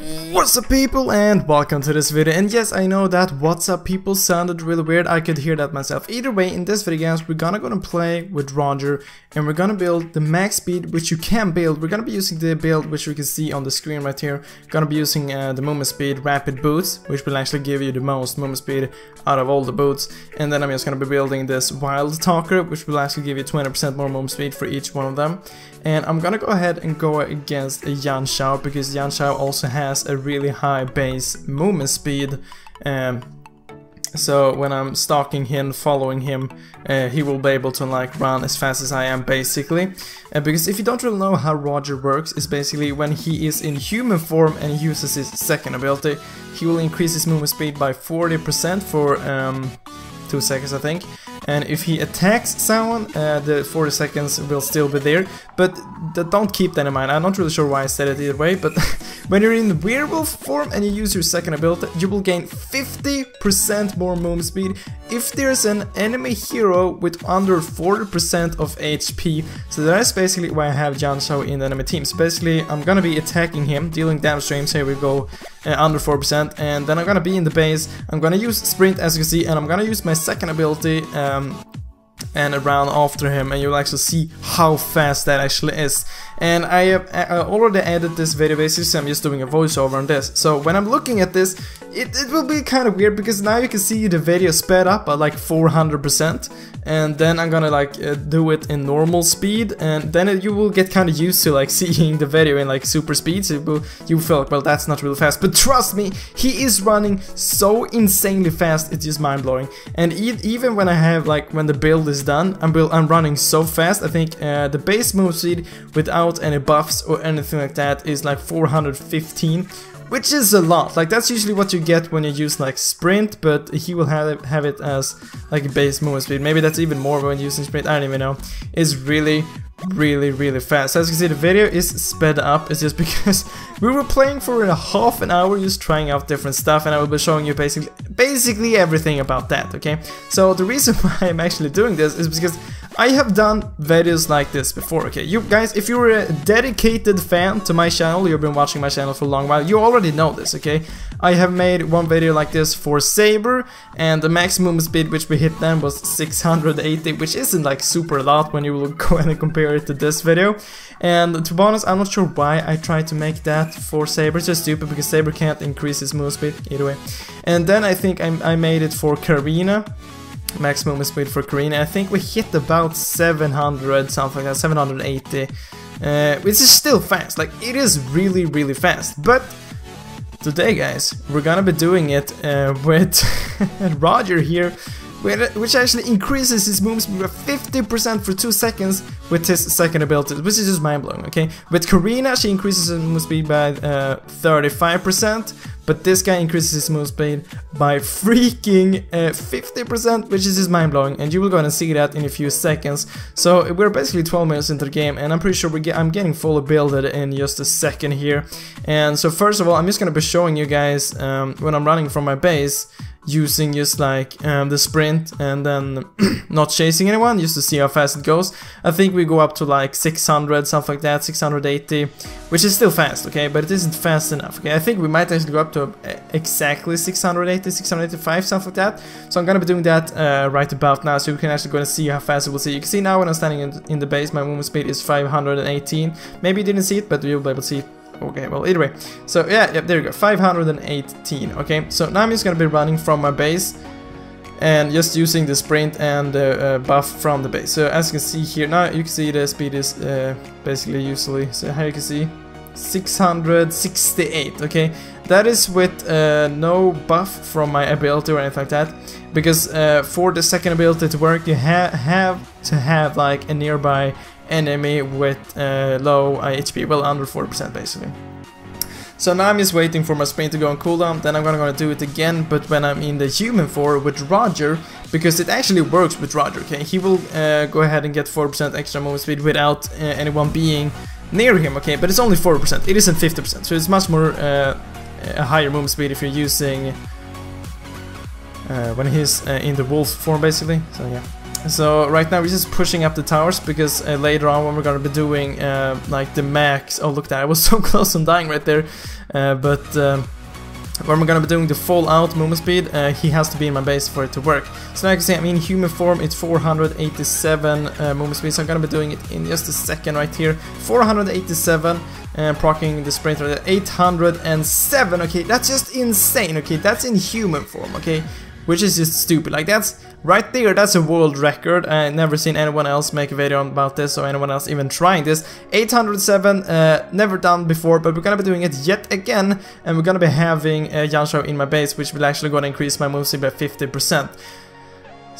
What's up people and welcome to this video. And yes I know that what's up people sounded really weird. I could hear that myself. Either way in this video guys we're gonna gonna play with Roger and we're gonna build the max speed which you can build. We're gonna be using the build which you can see on the screen right here. Gonna be using uh, the movement speed rapid boots which will actually give you the most movement speed out of all the boots. And then I'm just gonna be building this Windtalker which will actually give you 20% more movement speed for each one of them. And I'm gonna go ahead and go against a Yan Shao because Yan Shao also has a really high base movement speed. Um, so when I'm stalking him, following him, uh, he will be able to like run as fast as I am basically. Uh, because if you don't really know how Roger works, it's basically when he is in human form and uses his second ability, he will increase his movement speed by 40% for um, 2 seconds I think and if he attacks someone, uh, the 40 seconds will still be there, but don't keep that in mind, I'm not really sure why I said it either way, but when you're in werewolf form and you use your second ability, you will gain 50% more movement speed. If there's an enemy hero with under 40% of HP, so that's basically why I have Shao in the enemy team, so basically I'm gonna be attacking him, dealing damage to him, so here we go, uh, under 4%, and then I'm gonna be in the base, I'm gonna use sprint as you see, and I'm gonna use my second ability, um, and around after him and you'll actually see how fast that actually is. And I have I already added this video. Basically so I'm just doing a voiceover on this. So when I'm looking at this it, it will be kind of weird because now you can see the video sped up at like 400% and then I'm gonna like uh, do it in normal speed. And then it, you will get kind of used to like seeing the video in like super speed. So you will you feel like well that's not really fast. But trust me he is running so insanely fast. It's just mind-blowing. And e even when I have like when the build is done. I'm, I'm running so fast. I think uh, the base move speed without any buffs or anything like that is like 415 which is a lot, like that's usually what you get when you use like sprint, but he will have it, have it as like a base movement speed, maybe that's even more when using sprint, I don't even know, is really really really fast. As you can see the video is sped up, it's just because we were playing for a half an hour just trying out different stuff and I will be showing you basically basically everything about that, okay? So the reason why I'm actually doing this is because I have done videos like this before, okay? You guys, if you're a dedicated fan to my channel, you've been watching my channel for a long while, you already know this, okay? I have made one video like this for Saber, and the maximum speed which we hit then was 680, which isn't like super a lot when you will go and compare it to this video. And to be honest, I'm not sure why I tried to make that for Saber, it's just stupid because Saber can't increase his move speed, either way. And then I think I, I made it for Karina, maximum speed for Karina. I think we hit about 700, something like that, 780. Uh, which is still fast, like it is really really fast, but today guys, we're gonna be doing it uh, with Roger here, which actually increases his movement speed by 50% for 2 seconds with his second ability, which is just mind-blowing, okay? With Karina, she increases his movement speed by 35%, uh, but this guy increases his move speed by freaking 50%, uh, which is just mind-blowing, and you will go and see that in a few seconds. So we're basically 12 minutes into the game, and I'm pretty sure we get, I'm getting fully builded in just a second here. And so first of all, I'm just gonna be showing you guys um, when I'm running from my base, using just like um, the sprint and then not chasing anyone just to see how fast it goes. I think we go up to like 600, something like that, 680, which is still fast, okay, but it isn't fast enough, okay. I think we might actually go up to uh, exactly 680, 685, something like that. So I'm gonna be doing that uh, right about now, so you can actually go and see how fast it will see. You can see now when I'm standing in, in the base, my movement speed is 518. Maybe you didn't see it, but you'll be able to see it Okay, well, either way. So, yeah, yeah, there you go, 518, okay? So now I'm just gonna be running from my base and just using the sprint and the uh, buff from the base. So as you can see here, now you can see the speed is uh, basically usually, so here you can see 668, okay? That is with uh, no buff from my ability or anything like that, because uh, for the second ability to work, you ha have to have like a nearby enemy with uh, low HP, well under 4% basically. So now I'm just waiting for my sprint to go on cooldown, then I'm gonna, gonna do it again, but when I'm in the human form with Roger, because it actually works with Roger, okay? He will uh, go ahead and get 4% extra movement speed without uh, anyone being near him, okay? But it's only 4%, it isn't 50%, so it's much more uh, a higher movement speed if you're using uh, when he's uh, in the wolf form basically, so yeah. So right now we're just pushing up the towers because uh, later on when we're gonna be doing uh, like the max. Oh look, that I was so close on dying right there. Uh, but um, when we're gonna be doing the full out movement speed, uh, he has to be in my base for it to work. So now you can see I'm in human form. It's 487 uh, movement speed. So I'm gonna be doing it in just a second right here. 487 and procking the sprinter at 807 okay that's just insane okay that's in human form okay which is just stupid like that's right there that's a world record. I never seen anyone else make a video about this or anyone else even trying this. 807 uh, never done before but we're gonna be doing it yet again and we're gonna be having uh, Yanshao in my base which will actually gonna increase my move speed by 50%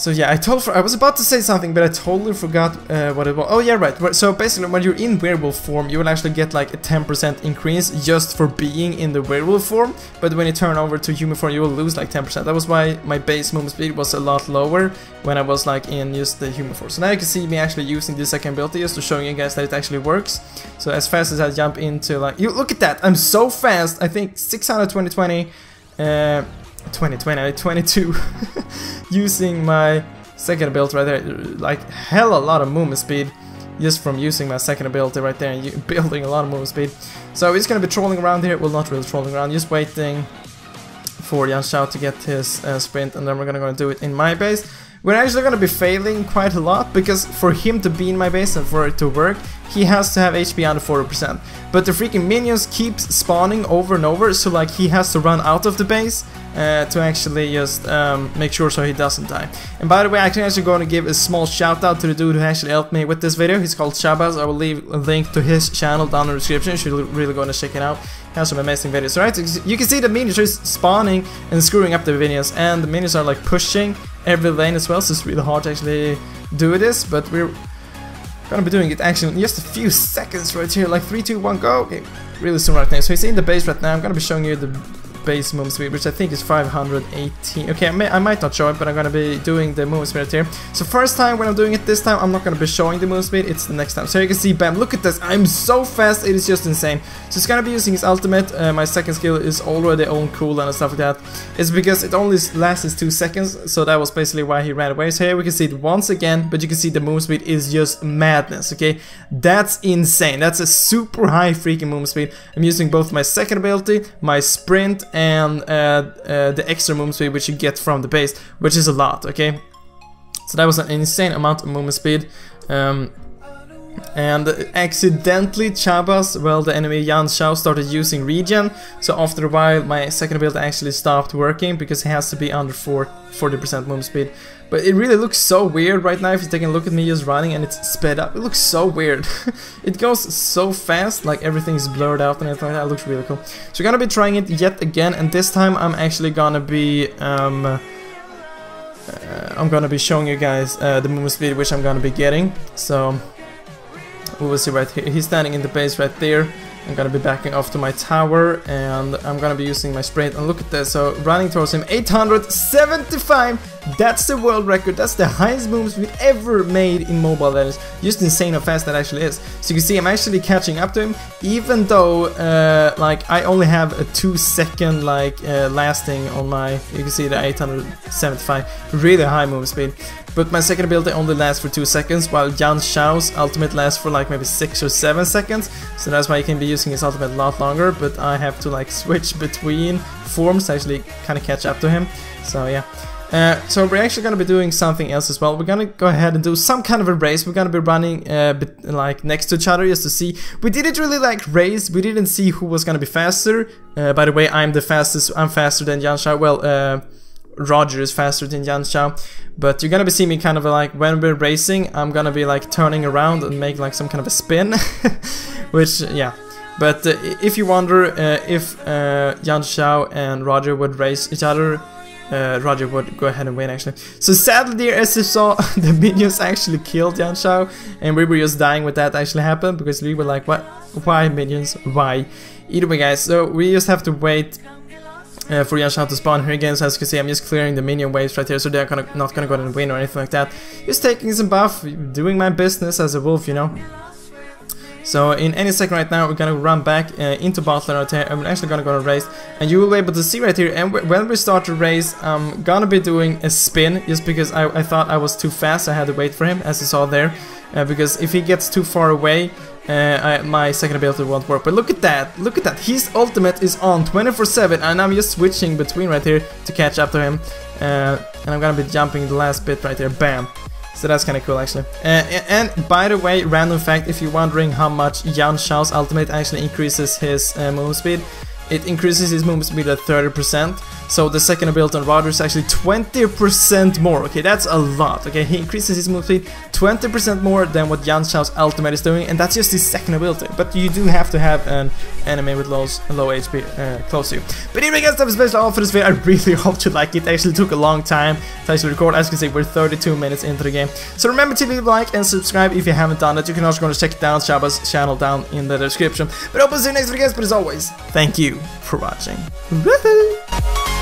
so yeah, I told I was about to say something, but I totally forgot uh, what it was. Oh yeah, right. So basically, when you're in werewolf form, you will actually get like a 10% increase just for being in the werewolf form. But when you turn over to human form, you will lose like 10%. That was why my base movement speed was a lot lower when I was like in just the human form. So now you can see me actually using this second ability just to show you guys that it actually works. So as fast as I jump into like, you look at that, I'm so fast. I think 620 20. Uh, 2020, 22 using my second ability right there like hell a lot of movement speed just from using my second ability right there and building a lot of movement speed so we're gonna be trolling around here well not really trolling around just waiting for Yan Shao to get his uh, sprint and then we're gonna, gonna do it in my base we're actually gonna be failing quite a lot because for him to be in my base and for it to work, he has to have HP under 40%. But the freaking minions keeps spawning over and over, so like he has to run out of the base uh, to actually just um, make sure so he doesn't die. And by the way, I'm actually going to give a small shout out to the dude who actually helped me with this video. He's called Shabazz. I will leave a link to his channel down in the description. You should really go and check it out. He has some amazing videos. Right, you can see the minions are spawning and screwing up the minions, and the minions are like pushing every lane as well, so it's really hard to actually do this, but we're gonna be doing it actually in just a few seconds right here, like 3, 2, 1, go! Okay, really soon right now. So he's in the base right now, I'm gonna be showing you the base movement speed, which I think is 518. Okay, I, may, I might not show it, but I'm gonna be doing the movement speed here. So first time when I'm doing it this time, I'm not gonna be showing the move speed, it's the next time. So you can see, bam, look at this, I'm so fast, it is just insane. So he's gonna be using his ultimate, uh, my second skill is already on cooldown and stuff like that. It's because it only lasts 2 seconds, so that was basically why he ran away. So here we can see it once again, but you can see the move speed is just madness, okay? That's insane, that's a super high freaking move speed. I'm using both my second ability, my sprint, and uh, uh, the extra movement speed which you get from the base, which is a lot, okay? So that was an insane amount of movement speed. Um, and accidentally Chabas, well the enemy Yan Shao started using regen, so after a while my second build actually stopped working because it has to be under 40% movement speed. But it really looks so weird right now if you take a look at me just running and it's sped up. It looks so weird. it goes so fast, like everything's blurred out and everything like that. It looks really cool. So we're gonna be trying it yet again and this time I'm actually gonna be... Um, uh, I'm gonna be showing you guys uh, the movement speed which I'm gonna be getting. So we will see right here. He's standing in the base right there. I'm gonna be backing off to my tower and I'm gonna be using my sprint. And look at this so running towards him 875 that's the world record. That's the highest moves we've ever made in mobile legends just insane how fast that actually is. So you can see I'm actually catching up to him even though uh, like I only have a two second like uh, lasting on my you can see the 875 really high move speed but my second ability only lasts for 2 seconds, while Yan Shao's ultimate lasts for like maybe 6 or 7 seconds, so that's why he can be using his ultimate a lot longer, but I have to like switch between forms to actually kind of catch up to him, so yeah. Uh, so we're actually going to be doing something else as well. We're going to go ahead and do some kind of a race. We're going to be running uh, bit, like next to each other just to see. We didn't really like race. We didn't see who was going to be faster. Uh, by the way, I'm the fastest. I'm faster than Yan Shao. Well, Roger is faster than Yan Shao. But you're gonna be seeing me kind of like, when we're racing, I'm gonna be like turning around and make like some kind of a spin. Which, yeah. But uh, if you wonder uh, if uh, Yan Shao and Roger would race each other, uh, Roger would go ahead and win actually. So sadly dear, as you saw, the minions actually killed Yan Shao and we were just dying when that actually happened because we were like, what? Why minions? Why? Either way guys, so we just have to wait uh, for Yasha to spawn here again. So as you can see, I'm just clearing the minion waves right here, so they're gonna, not gonna go and win or anything like that. Just taking some buff, doing my business as a wolf, you know. So in any second right now, we're gonna run back uh, into Bottler right here, and we're actually gonna go to race, and you will be able to see right here, and when we start to race, I'm gonna be doing a spin, just because I, I thought I was too fast, I had to wait for him, as you saw there, uh, because if he gets too far away, I, my second ability won't work. But look at that, look at that, his ultimate is on 24-7 and I'm just switching between right here to catch up to him. Uh, and I'm gonna be jumping the last bit right there, bam. So that's kind of cool actually. Uh, and by the way, random fact, if you're wondering how much Yan Xiao's ultimate actually increases his uh, move speed, it increases his movement speed at 30%. So the second ability on Roger is actually 20% more. Okay, that's a lot. Okay, he increases his move speed 20% more than what Yan Xiao's ultimate is doing, and that's just his second ability. But you do have to have an enemy with low, low HP uh, close to you. But anyway guys, that was basically all for this video. I really hope you like it. It actually took a long time to actually record. As you can see, we're 32 minutes into the game. So remember to leave a like and subscribe if you haven't done that. You can also go and check down Shaba's channel down in the description. But I hope to see you next video guys, but as always, thank you for watching. Woohoo!